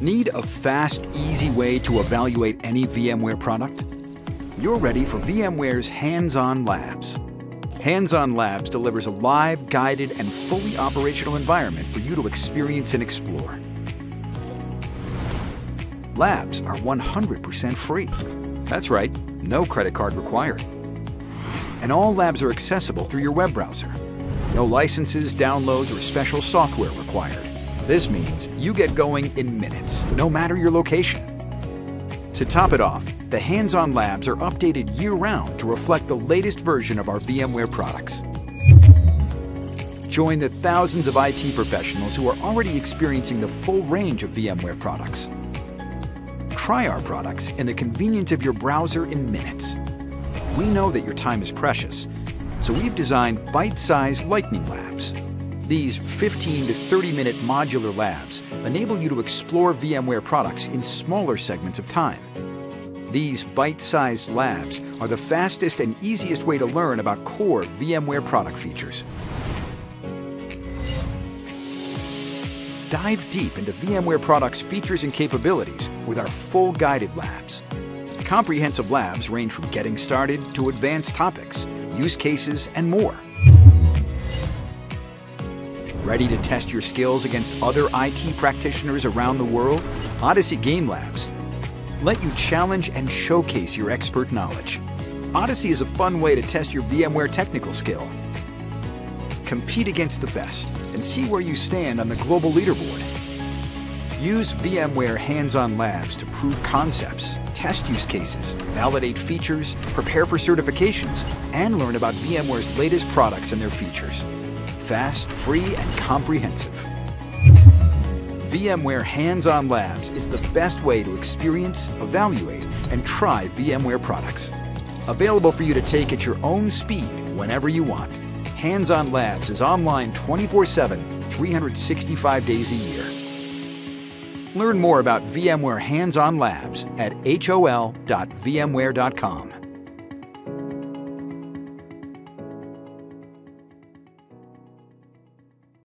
Need a fast, easy way to evaluate any VMware product? You're ready for VMware's Hands-On Labs. Hands-On Labs delivers a live, guided, and fully operational environment for you to experience and explore. Labs are 100% free. That's right, no credit card required. And all labs are accessible through your web browser. No licenses, downloads, or special software required. This means you get going in minutes, no matter your location. To top it off, the hands-on labs are updated year-round to reflect the latest version of our VMware products. Join the thousands of IT professionals who are already experiencing the full range of VMware products. Try our products in the convenience of your browser in minutes. We know that your time is precious, so we've designed bite-sized lightning labs these 15 to 30 minute modular labs enable you to explore VMware products in smaller segments of time. These bite-sized labs are the fastest and easiest way to learn about core VMware product features. Dive deep into VMware products' features and capabilities with our full guided labs. Comprehensive labs range from getting started to advanced topics, use cases, and more. Ready to test your skills against other IT practitioners around the world? Odyssey Game Labs. Let you challenge and showcase your expert knowledge. Odyssey is a fun way to test your VMware technical skill. Compete against the best and see where you stand on the global leaderboard. Use VMware hands-on labs to prove concepts, test use cases, validate features, prepare for certifications, and learn about VMware's latest products and their features fast, free, and comprehensive. VMware Hands-On Labs is the best way to experience, evaluate, and try VMware products. Available for you to take at your own speed whenever you want. Hands-On Labs is online 24-7, 365 days a year. Learn more about VMware Hands-On Labs at hol.vmware.com.